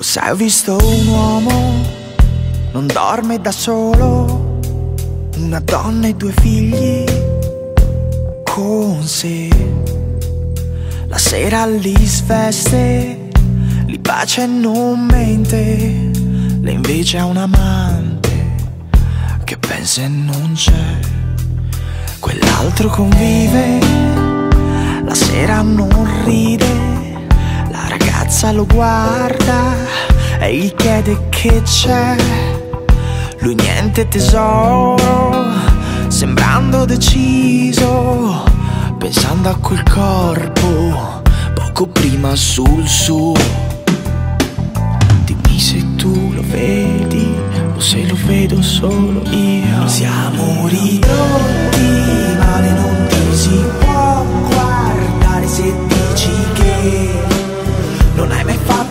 Lo sai, ho visto un uomo, non dorme da solo, una donna e due figli con sé. La sera li sveste, li bacia e non mente, lei invece ha un amante che pensa e non c'è. Quell'altro convive, la sera non ride ragazza lo guarda e gli chiede che c'è. Lui niente tesoro, sembrando deciso, pensando a quel corpo poco prima sul suo. Dimmi se tu lo vedi o se lo vedo solo io. Siamo ridotti,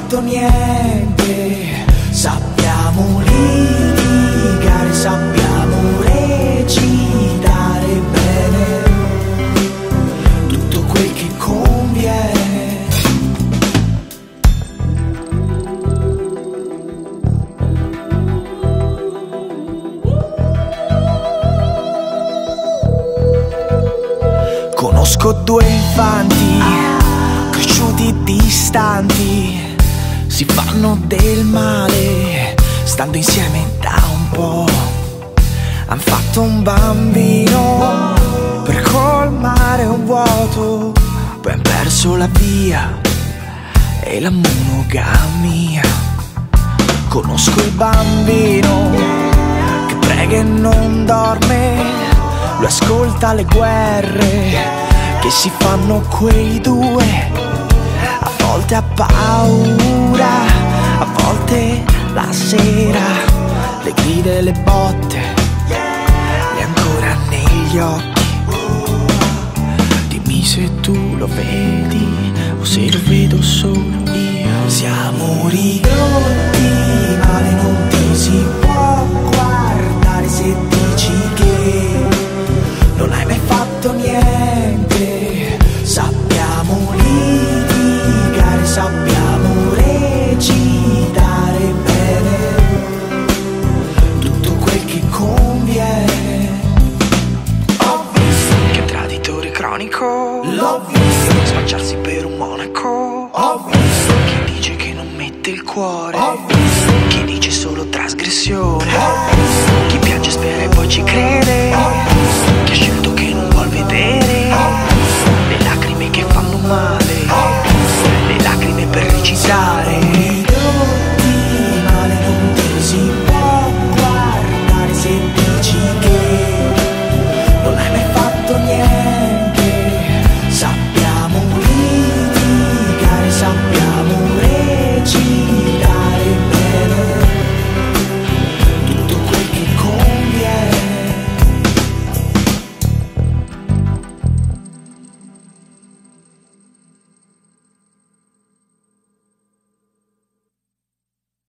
fatto niente. Sappiamo litigare, sappiamo recitare bene tutto quel che conviene. Conosco due infanti cresciuti distanti, si fanno del male, stando insieme da un po'. Han fatto un bambino per colmare un vuoto, poi han perso la via e la monogamia. Conosco il bambino che prega e non dorme, lui ascolta le guerre che si fanno quei due volte ha paura, a volte la sera, le grida le botte, e ancora negli occhi. Dimmi se tu lo vedi o se lo vedo solo io. Siamo ridotti, recitare bene. Tutto quel che conviene. Ho visto che traditore cronico, l'ho visto. Spacciarsi per un monaco. Ho visto. Chi dice che non mette il cuore, ho visto. Chi dice solo trasgressione. Ho visto. Chi piange, spera